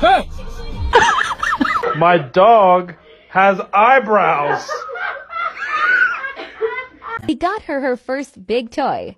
Huh? My dog has eyebrows. He got her her first big toy.